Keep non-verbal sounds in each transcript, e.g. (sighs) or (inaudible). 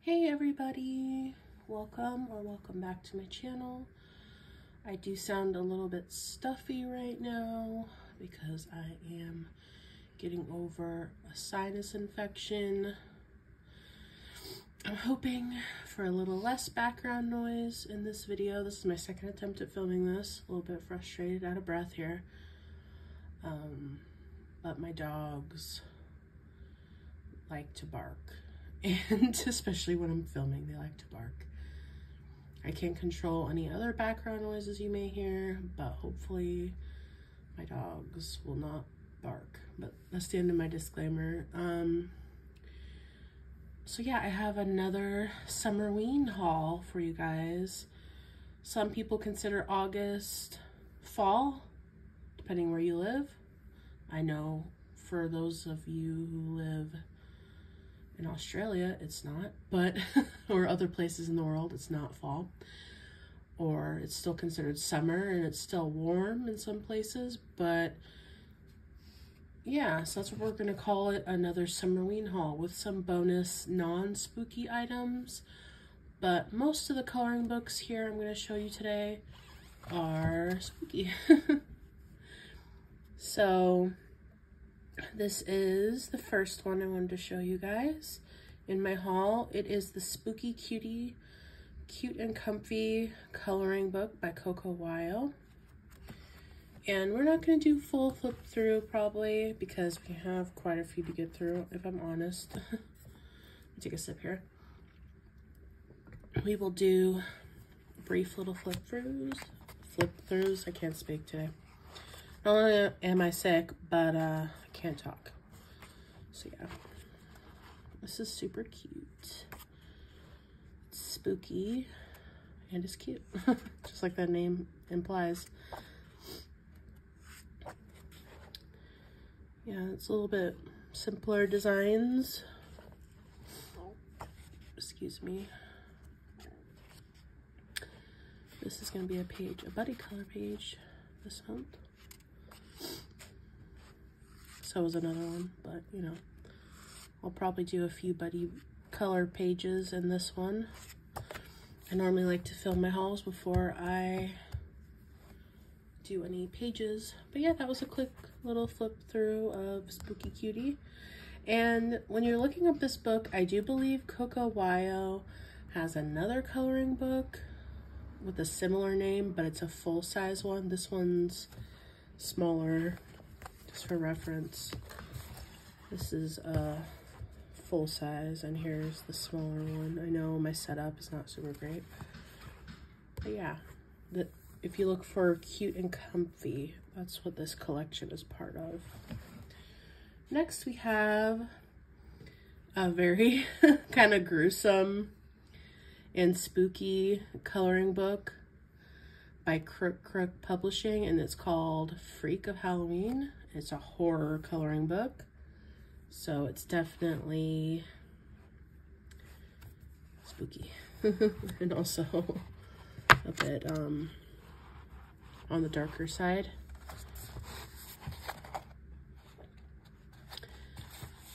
Hey everybody, welcome or welcome back to my channel. I do sound a little bit stuffy right now because I am getting over a sinus infection. I'm hoping for a little less background noise in this video. This is my second attempt at filming this. A little bit frustrated, out of breath here. Um, but my dogs like to bark and (laughs) especially when I'm filming they like to bark. I can't control any other background noises you may hear but hopefully my dogs will not bark but that's the end of my disclaimer. Um, so yeah, I have another Summerween haul for you guys. Some people consider August fall, depending where you live. I know for those of you who live Australia, it's not, but, (laughs) or other places in the world, it's not fall. Or it's still considered summer and it's still warm in some places, but yeah, so that's what we're going to call it, another Summerween haul with some bonus non-spooky items. But most of the coloring books here I'm going to show you today are spooky. (laughs) so this is the first one I wanted to show you guys in my haul. It is the Spooky Cutie Cute and Comfy Coloring Book by Coco Wyo. And we're not going to do full flip through probably because we have quite a few to get through, if I'm honest. (laughs) take a sip here. We will do brief little flip throughs. Flip throughs. I can't speak today. Not only am I sick, but uh, can't talk. So yeah. This is super cute. It's spooky and it's cute. (laughs) Just like that name implies. Yeah, it's a little bit simpler designs. Excuse me. This is going to be a page, a buddy color page this month. So was another one, but you know, I'll probably do a few buddy color pages in this one. I normally like to film my hauls before I do any pages. But yeah, that was a quick little flip through of Spooky Cutie. And when you're looking up this book, I do believe Coco Wyo has another coloring book with a similar name, but it's a full-size one. This one's smaller, just for reference. This is a full size, and here's the smaller one. I know my setup is not super great, but yeah, the, if you look for cute and comfy, that's what this collection is part of. Next, we have a very (laughs) kind of gruesome and spooky coloring book by Crook Crook Publishing, and it's called Freak of Halloween. It's a horror coloring book, so it's definitely spooky (laughs) and also a bit um, on the darker side.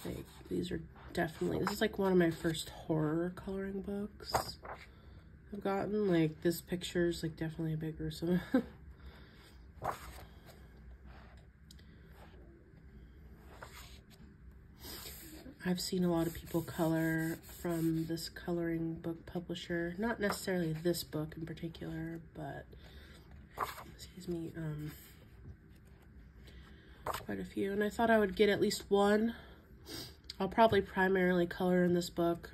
Like, these are definitely, this is like one of my first horror coloring books I've gotten. Like, this picture is like definitely a bit gruesome. I've seen a lot of people color from this coloring book publisher. Not necessarily this book in particular, but excuse me, um, quite a few. And I thought I would get at least one. I'll probably primarily color in this book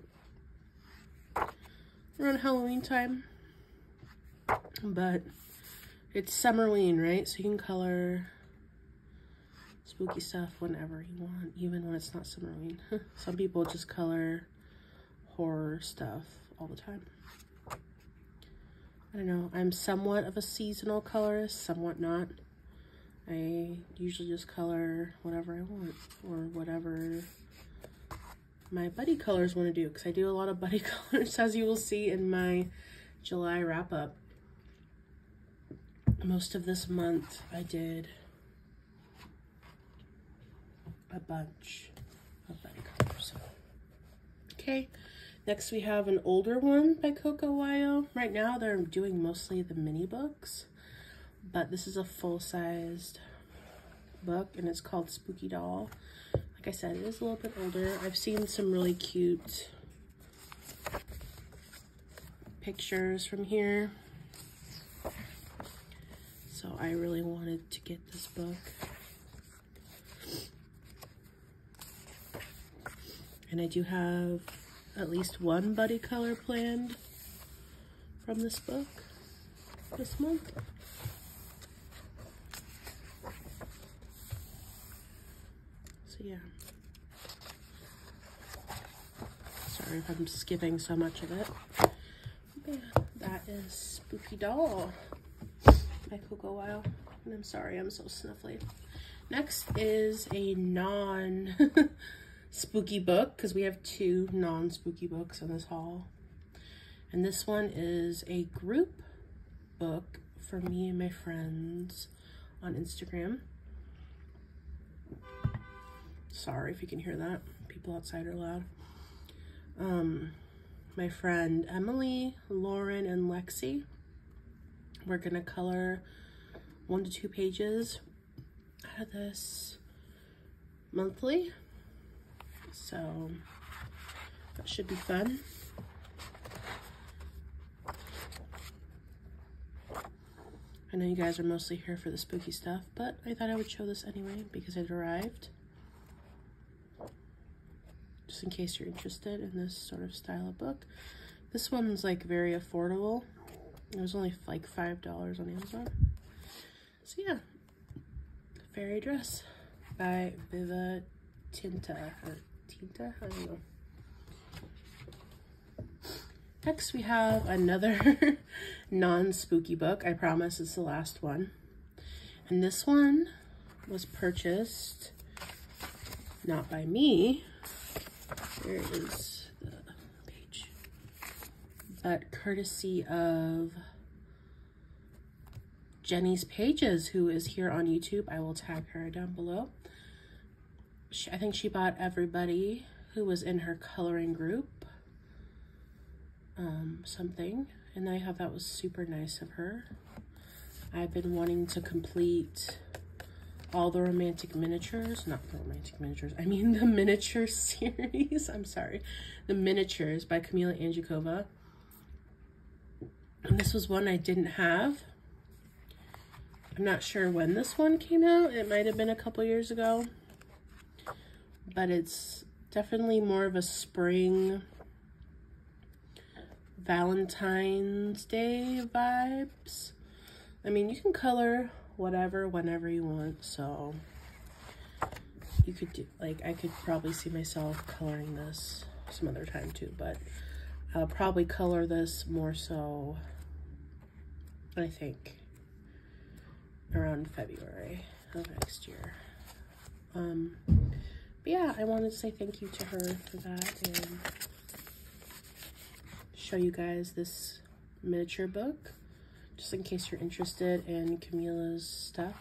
around Halloween time. But it's Summerween, right? So you can color spooky stuff whenever you want, even when it's not Summerween. (laughs) Some people just color horror stuff all the time. I don't know. I'm somewhat of a seasonal colorist, somewhat not. I usually just color whatever I want or whatever my buddy colors want to do because I do a lot of buddy (laughs) colors as you will see in my July wrap up. Most of this month I did a bunch of buddy colors. Okay, Next we have an older one by Coco Wyo. Right now they're doing mostly the mini books, but this is a full-sized book and it's called Spooky Doll. Like I said, it is a little bit older. I've seen some really cute pictures from here. So I really wanted to get this book. And I do have at least one buddy color planned from this book this month. So yeah. Sorry if I'm skipping so much of it. But yeah, that is Spooky Doll by Coco Wyo. And I'm sorry, I'm so snuffly. Next is a non (laughs) spooky book because we have two non-spooky books in this haul. And this one is a group book for me and my friends on Instagram. Sorry if you can hear that. People outside are loud. Um, my friend Emily, Lauren, and Lexi. We're gonna color one to two pages out of this monthly. So that should be fun. I know you guys are mostly here for the spooky stuff, but I thought I would show this anyway because it arrived. Just in case you're interested in this sort of style of book. This one's like very affordable. It was only like $5 on Amazon. So yeah, Fairy Dress by Viva Tinta, or Tinta? I don't know. Next, we have another (laughs) non-spooky book. I promise it's the last one. And this one was purchased not by me. There is the page. But courtesy of Jenny's Pages, who is here on YouTube. I will tag her down below she, I think she bought everybody who was in her coloring group um, something. And I thought that was super nice of her. I've been wanting to complete all the romantic miniatures, not the romantic miniatures, I mean (laughs) the miniature series, I'm sorry, the miniatures by Kamila Anjikova. And this was one I didn't have. I'm not sure when this one came out. It might have been a couple years ago but it's definitely more of a spring Valentine's Day vibes. I mean, you can color whatever, whenever you want, so you could do, like, I could probably see myself coloring this some other time too, but I'll probably color this more so, I think, around February of next year. Um, but yeah, I wanted to say thank you to her for that and show you guys this miniature book, just in case you're interested in Camila's stuff.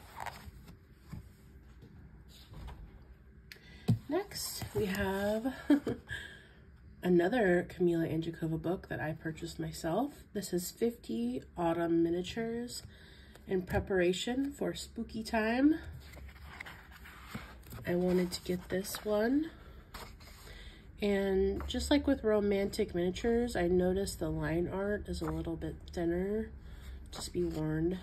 Next, we have (laughs) another Kamila Anjikova book that I purchased myself. This is 50 Autumn Miniatures in preparation for spooky time. I wanted to get this one. And just like with romantic miniatures, I noticed the line art is a little bit thinner. Just be warned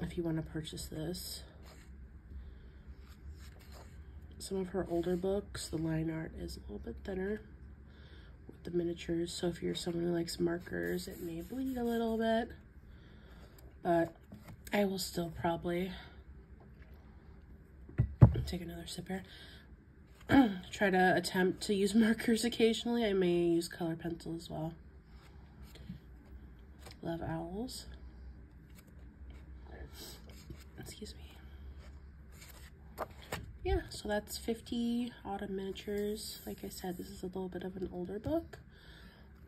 if you want to purchase this. Some of her older books, the line art is a little bit thinner with the miniatures. So if you're someone who likes markers, it may bleed a little bit. But I will still probably take another sip here. (clears throat) Try to attempt to use (laughs) markers occasionally. I may use color pencil as well. Love owls. Excuse me. Yeah, so that's 50 autumn miniatures. Like I said, this is a little bit of an older book,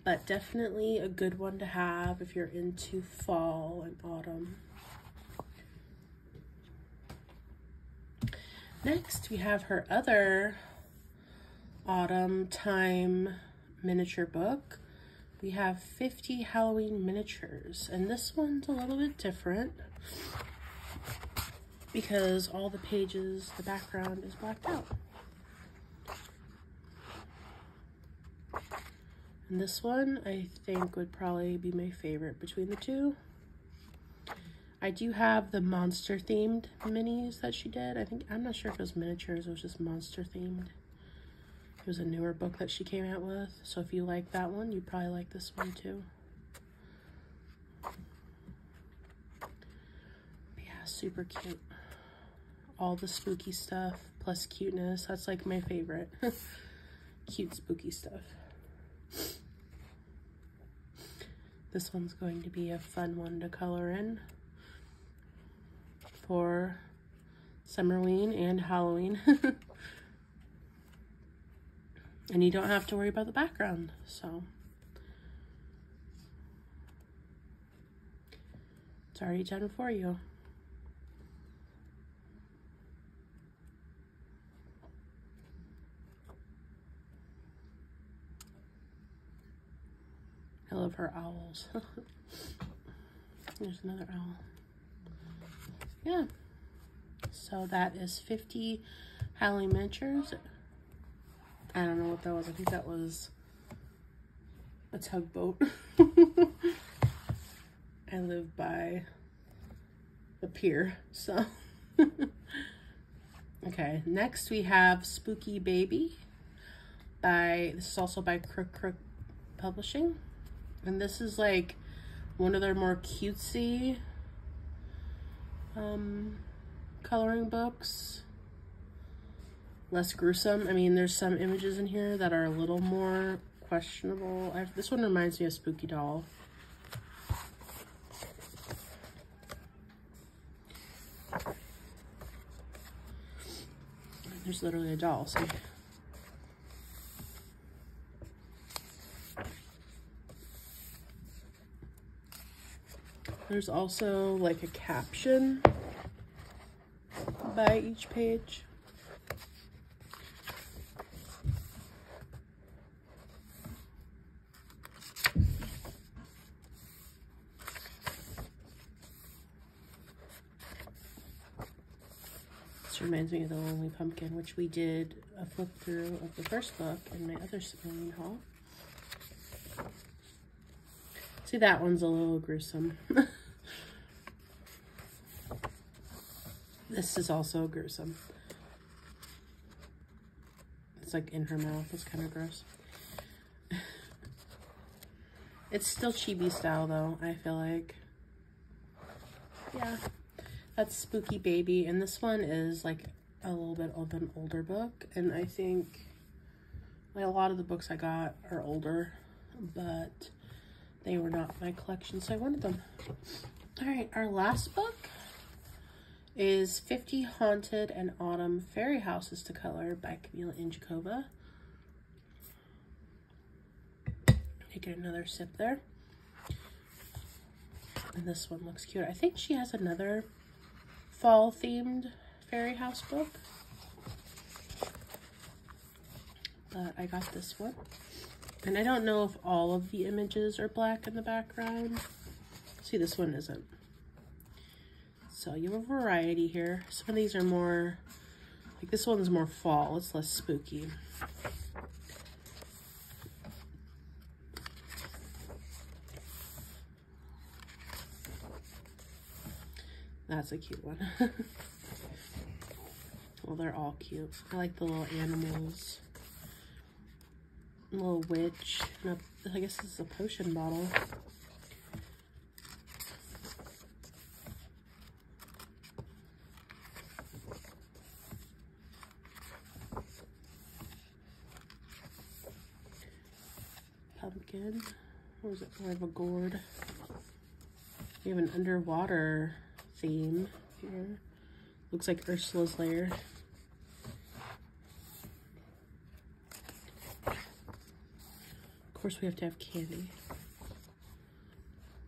but definitely a good one to have if you're into fall and autumn. Next, we have her other autumn time miniature book. We have 50 Halloween miniatures, and this one's a little bit different because all the pages, the background is blacked out. And this one, I think, would probably be my favorite between the two. I do have the monster themed minis that she did. I think, I'm not sure if it was miniatures, it was just monster themed. It was a newer book that she came out with. So if you like that one, you'd probably like this one too. yeah, super cute. All the spooky stuff plus cuteness. That's like my favorite. (laughs) Cute spooky stuff. This one's going to be a fun one to color in for Summerween and Halloween. (laughs) and you don't have to worry about the background so it's already done for you I love her owls. (laughs) There's another owl. Yeah. So that is 50 Halloween miniatures. I don't know what that was. I think that was a tugboat. (laughs) I live by the pier, so. (laughs) okay, next we have Spooky Baby by, this is also by Crook Crook Publishing. And this is like one of their more cutesy um, coloring books less gruesome. I mean, there's some images in here that are a little more questionable. I've, this one reminds me of Spooky Doll. There's literally a doll, see? There's also like a caption by each page. This reminds me of The Lonely Pumpkin, which we did a flip through of the first book in my other Halloween haul. See, that one's a little gruesome. (laughs) this is also gruesome. It's like in her mouth. It's kind of gross. (sighs) it's still chibi style though, I feel like. Yeah. That's Spooky Baby, and this one is like a little bit of an older book, and I think like a lot of the books I got are older, but they were not my collection, so I wanted them. All right, our last book is 50 Haunted and Autumn Fairy Houses to Color by Camila Injakova. Take another sip there. And this one looks cute. I think she has another fall themed fairy house book. But I got this one. And I don't know if all of the images are black in the background. See, this one isn't. So you have a variety here. Some of these are more, like this one's more fall. It's less spooky. That's a cute one. (laughs) well, they're all cute. I like the little animals. A little witch. A, I guess this is a potion bottle. Pumpkin. Or is it more of a gourd? We have an underwater theme here. Looks like Ursula's lair. Of course, we have to have candy.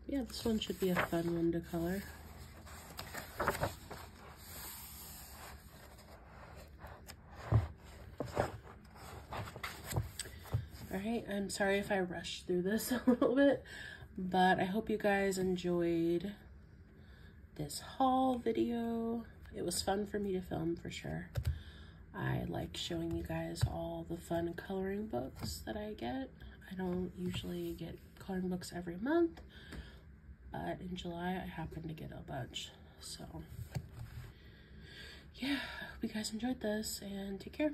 Yeah, this one should be a fun one to color. All right, I am sorry if I rushed through this (laughs) a little bit, but I hope you guys enjoyed this haul video. It was fun for me to film for sure. I like showing you guys all the fun coloring books that I get. I don't usually get coloring books every month, but in July I happened to get a bunch. So yeah, I hope you guys enjoyed this and take care.